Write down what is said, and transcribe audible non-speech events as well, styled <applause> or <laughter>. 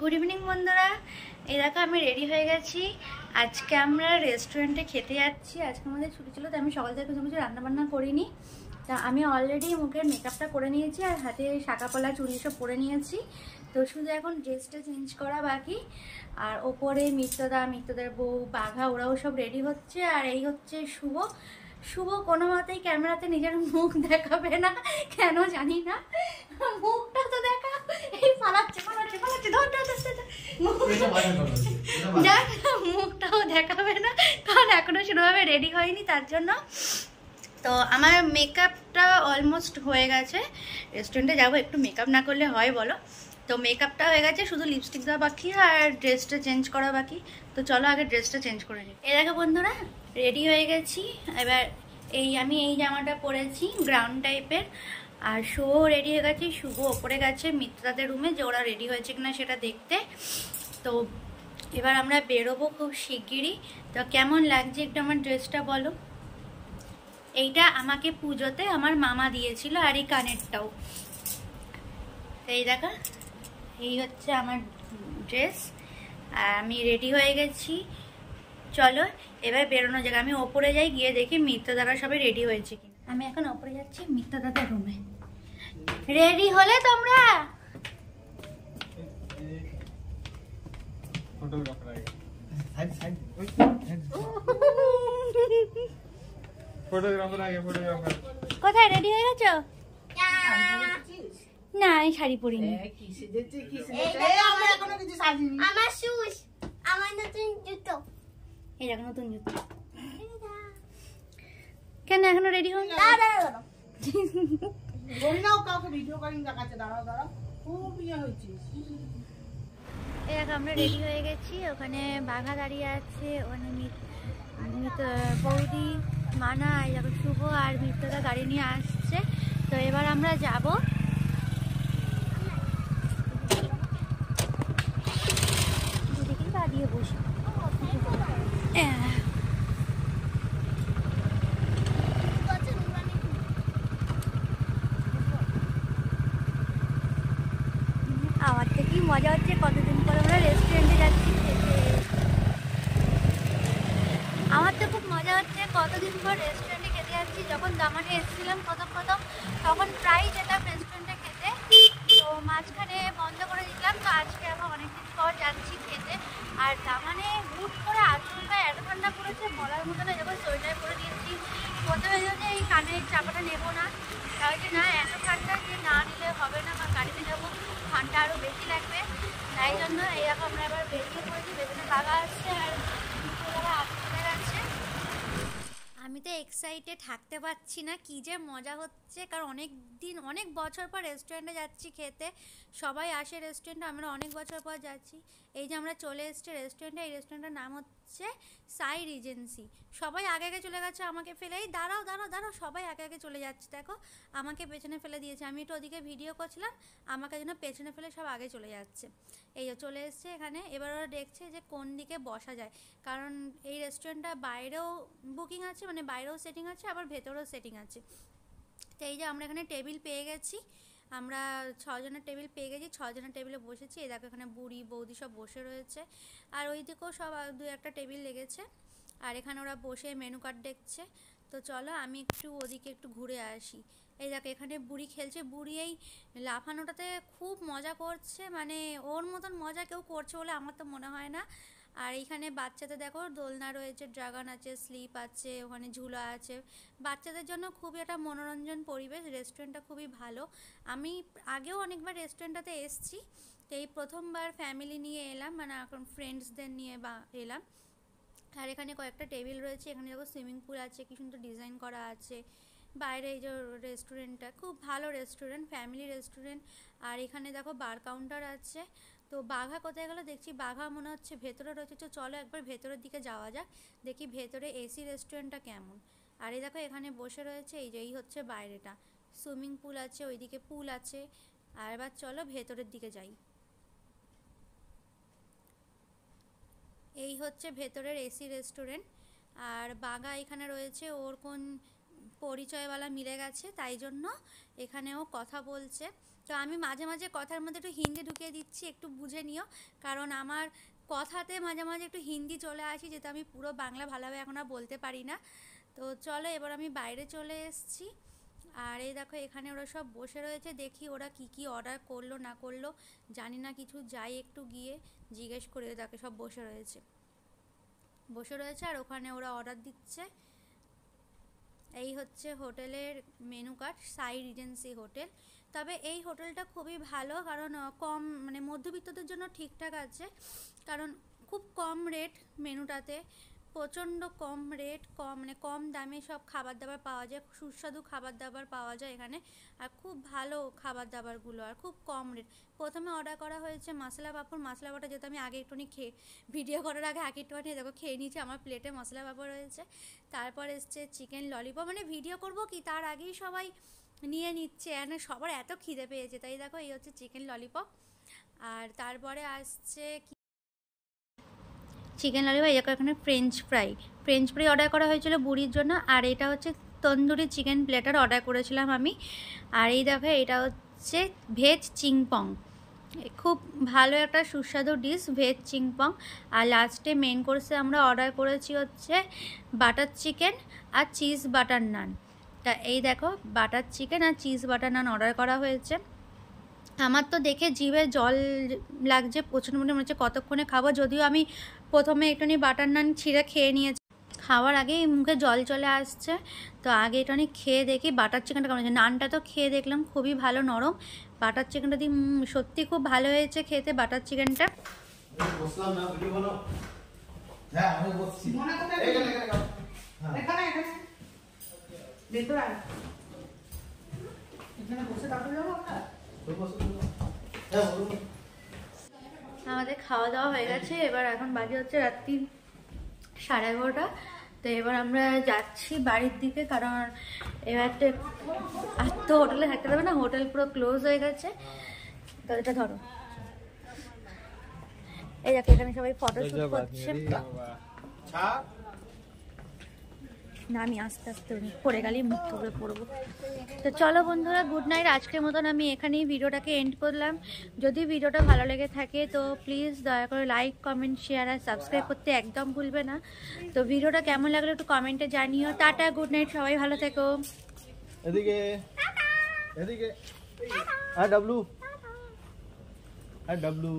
Good evening বন্ধুরা। এই দেখো, আমি রেডি হয়ে গেছি। আজকে আমরা রেস্টুরেন্টে খেতে যাচ্ছি। আজকে আমাদের ছুটি ছিল তো আমি সকাল থেকে কিছু কিছু রান্নাবান্না করিনি। তা আমি অলরেডি মুখের মেকআপটা করে নিয়েছি আর হাতে শাঁকাপলা চুড়ি সব পরে নিয়েছি। তো শুধু এখন ড্রেসটা চেঞ্জ করা বাকি। আর ওপরে মিত্রদা মিত্রদের বউ, বাঘা, ওরাও সব রেডি হচ্ছে। আর এই হচ্ছে শুভ। শুভ কোনো মতেই ক্যামেরাতে নিজের মুখ দেখাবে না। কেন জানি না। মুখটা তো দেখা এই পালাচ্ছে। যাক মুখটাও দেখাবে না কারণ এখনও সেরকমভাবে রেডি হয়নি তার জন্য। তো আমার মেকআপটা অলমোস্ট হয়ে গেছে। রেস্টুরেন্টে যাব একটু মেকআপ না করলে হয় বলো? তো মেকআপটা হয়ে গেছে শুধু লিপস্টিক দেওয়া বাকি আর ড্রেসটা চেঞ্জ করা বাকি। তো চলো আগে ড্রেসটা চেঞ্জ করে নিই। এ দেখো বন্ধুরা রেডি হয়ে গেছি। এবার এই আমি এই জামাটা পরেছি গ্রাউন্ড টাইপের আর শো রেডি হয়ে গেছে, শুভ ওপরে গেছে মিত্রাদের রুমে যে ওরা রেডি হয়েছে কিনা সেটা দেখতে। তো এবার আমরা বেরোবো খুব শিগগিরই। তো কেমন লাগছে একটু আমার ড্রেসটা বলো? এইটা আমাকে পুজোতে আমার মামা দিয়েছিল আর এই কানেরটাও। এই দেখা, এই হচ্ছে আমার ড্রেস আমি রেডি হয়ে গেছি। চলো, এবার বেরোনো যাক। আমি ওপরে যাই, গিয়ে দেখি মিত্র দাদা সবাই রেডি হয়েছে কিনা। আমি এখন ওপরে যাচ্ছি মিত্র দাদার রুমে রেডি হলে তোমরা? কোথায়? রেডি হয়ে গেছো? না আমি শাড়ি পরিনি। আমার আমার জুতো। নতুন জুতো। কেন এখনও রেডি হল <laughs> হন দাঁড়া খুব ইয়ে আমরা রেডি হয়ে গেছি। ওখানে বাঘা দাঁড়িয়ে আছে, ওখানে বৌদি, মানা, এই শুভ আর মিত্রদা গাড়ি নিয়ে আসছে। তো এবার আমরা যাব দুদিকেই পা দিয়ে বসি আহ, আমার তো কি মজা হচ্ছে, কতদিন পর আমরা রেস্টুরেন্টে যাচ্ছি। আমার তো খুব মজা হচ্ছে, কতদিন পর রেস্টুরেন্টে খেতে যাচ্ছি। যখন দামানে এসেছিলাম প্রথম প্রথম, তখন প্রায় যেতাম রেস্টুরেন্টে খেতে, তো মাঝখানে বন্ধ করে দিলাম। তো আজকে আবার অনেকদিন পর যাচ্ছি খেতে। আর দামানে হুট করে আচমকা এত ঠান্ডা পড়েছে, বলার মতো না, যখন সোয়েটার করে দিয়েছি। প্রথমে যদি এই কানের চাপাটা নেব না যে না এত ঠান্ডা যে না নিলে হবে না বা গাড়িতে যাব তাই জন্য এইরকম আমরা এবার বেরিয়ে পড়েছি। বেতনে বাবা আর আমি তো এক্সাইটেড থাকতে পারছি না। কি যে মজা হচ্ছে। কারণ অনেক দিন, অনেক বছর পর রেস্টুরেন্টে যাচ্ছি খেতে। সবাই আসে রেস্টুরেন্টে আমরা অনেক বছর পর যাচ্ছি। এই যে আমরা চলে এসেছি রেস্টুরেন্টে এই রেস্টুরেন্টের নাম হচ্ছে সাই রিজেন্সি সবাই আগে আগে চলে গেছে আমাকে ফেলে। এই দাঁড়াও দাঁড়াও দাঁড়াও, সবাই আগে আগে চলে যাচ্ছে। দেখো, আমাকে পেছনে ফেলে দিয়েছে। আমি একটু ওদিকে ভিডিও করছিলাম, আমাকে যেন পেছনে ফেলে সব আগে চলে যাচ্ছে। এই চলে এসছে এখানে। এবার ওরা দেখছে যে কোন দিকে বসা যায়। কারণ এই রেস্টুরেন্টটা বাইরেও বুকিং আছে মানে বাইরেও সেটিং আছে, আবার ভেতরেও সেটিং আছে। তো এই যে আমরা এখানে টেবিল পেয়ে গেছি। আমরা ছজনের টেবিল পেয়ে গেছি, ছজনের টেবিলে বসেছি। এই দেখো এখানে বুড়ি, বৌদি সব বসে রয়েছে। আর ওই দিকেও সব দু একটা টেবিল লেগেছে। আর এখানে ওরা বসে মেনু কার্ড দেখছে। তো চলো আমি একটু ওদিকে একটু ঘুরে আসি। এই দেখো এখানে বুড়ি খেলছে। বুড়ি এই লাফানোটাতে খুব মজা করছে। মানে ওর মতন মজা কেউ করছে বলে আমার তো মনে হয় না। আর এইখানে বাচ্চাদের দেখো দোলনা রয়েছে, ড্রাগন আছে, স্লিপ আছে, ওখানে ঝুলা আছে। বাচ্চাদের জন্য খুবই একটা মনোরঞ্জন পরিবেশ, রেস্টুরেন্টটা খুবই ভালো। আমি আগেও অনেকবার রেস্টুরেন্টটাতে এসেছি, তো এই প্রথমবার ফ্যামিলি নিয়ে এলাম মানে এখন ফ্রেন্ডসদের নিয়ে বা এলাম। আর এখানে কয়েকটা টেবিল রয়েছে, এখানে দেখো সুইমিং পুল আছে, কি সুন্দর ডিজাইন করা আছে। বাইরে এই যে রেস্টুরেন্টটা খুব ভালো রেস্টুরেন্ট ফ্যামিলি রেস্টুরেন্ট আর এখানে দেখো বার কাউন্টার আছে। তো বাঘা কোথায় গেলো? দেখছি বাঘা মনে হচ্ছে ভেতরে রয়েছে। তো চলো একবার ভেতরের দিকে যাওয়া যাক। দেখি ভেতরে এসি রেস্টুরেন্টটা কেমন। আর এই দেখো এখানে বসে রয়েছে এই যে, এই হচ্ছে বাইরেটা। সুইমিং পুল আছে, ওইদিকে পুল আছে। আর এবার চলো ভেতরের দিকে যাই। এই হচ্ছে ভেতরের এসি রেস্টুরেন্ট আর বাঘা এখানে রয়েছে, ওর কোন পরিচয়ওয়ালা মিলে গেছে, তাই জন্য এখানেও কথা বলছে। তো আমি মাঝে মাঝে কথার মধ্যে একটু হিন্দি ঢুকিয়ে দিচ্ছি, একটু বুঝে নিও। কারণ আমার কথাতে মাঝে মাঝে একটু হিন্দি চলে আসি, যেটা আমি পুরো বাংলা ভালোভাবে এখন আর বলতে পারি না। তো চলো এবার আমি বাইরে চলে এসেছি। আর এই দেখো, এখানে ওরা সব বসে রয়েছে, দেখি ওরা কি কি অর্ডার করল, না করল। জানি না, কিছু যাই একটু গিয়ে জিজ্ঞেস করে। দেখে, সব বসে রয়েছে। বসে রয়েছে আর ওখানে ওরা অর্ডার দিচ্ছে। এই হচ্ছে হোটেলের menu card Sai Regency hotel. তবে এই হোটেলটা খুবই ভালো, কারণ কম মানে মধ্যবিত্তদের জন্য ঠিকঠাক আছে। কারণ, খুব কম রেট মেনুটাতে প্রচণ্ড কম রেট কম মানে কম দামে সব খাবার দাবার পাওয়া যায়। সুস্বাদু খাবার দাবার পাওয়া যায় এখানে। আর খুব ভালো খাবার দাবারগুলো আর খুব কম রেট প্রথমে অর্ডার করা হয়েছে মশলা পাঁপড়। মশলা পাঁপড়টা যেহেতু আমি আগে একটুখানি খেয়ে ভিডিও করার আগে আগে একটুখানি দেখো, খেয়ে নিয়েছি। আমার প্লেটে মশলা পাঁপড় রয়েছে। তারপর এসছে চিকেন ললিপপ মানে ভিডিও করব কি? তার আগেই সবাই নিয়ে নিচ্ছে। মানে সবার এত খিদে পেয়েছে। তাই দেখো, এই হচ্ছে চিকেন ললিপপ আর তারপরে আসছে চিকেন ললিপপ, এই এখানে French fry French fry order করা হয়েছিল বুড়ির জন্য, আর এটা হচ্ছে তন্দুরি চিকেন প্লেটার অর্ডার করেছিলাম আমি। আর এই দেখো, এটা হচ্ছে ভেজ চিংপং খুব ভালো একটা সুস্বাদু ডিশ ভেজ চিংপং আর লাস্টে মেন কোর্সে আমরা অর্ডার করেছি হচ্ছে বাটার চিকেন আর চিজ বাটার নান তা এই দেখো বাটার চিকেন আর চিজ বাটার নান অর্ডার করা হয়েছে। আমার তো দেখে জিভে জল লাগছে প্রচণ্ড মনে হচ্ছে কতক্ষণে খাব। যদিও আমি প্রথমে একটুখানি বাটার নান ছিঁড়ে খেয়ে নিয়েছি। খাওয়ার আগেই মুখে জল চলে আসছে তো আগে একটুখানি খেয়ে দেখি বাটার চিকেনটা কেমন হয়েছে। নানটা তো খেয়ে দেখলাম খুবই ভালো নরম। বাটার চিকেনটা দিয়ে সত্যি খুব ভালো হয়েছে খেতে বাটার চিকেনটা। হ্যাঁ মনে। হ্যাঁ। এখানে বসে আমাদের খাওয়া দাওয়া হয়ে গেছে এবার এখন বাজে হচ্ছে রাত্রি সাড়ে এগারোটা। তো এবার আমরা যাচ্ছি বাড়ির দিকে কারণ এবার তো আর তো হোটেলে থাকতে দেবে না হোটেল পুরো ক্লোজ হয়ে গেছে। তো এটা ধরো। এই দেখো এখানে সবাই ফটো শুট করছে। না, আমি আস্তে আস্তে পড়ে গেলেই মুখ করে পড়ব। তো চলো বন্ধুরা গুড নাইট আজকের মতন আমি এখানেই ভিডিওটাকে এন্ড করলাম। যদি ভিডিওটা ভালো লেগে থাকে, তো প্লিজ দয়া করে লাইক কমেন্ট শেয়ার আর সাবস্ক্রাইব করতে একদম ভুলবে না। তো ভিডিওটা কেমন লাগল একটু কমেন্টে জানিও। টাটা গুড নাইট সবাই ভালো থেকো। এদিকে এদিকে। আর ডাবলু আর ডাবলু